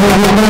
Gracias.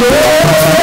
Thank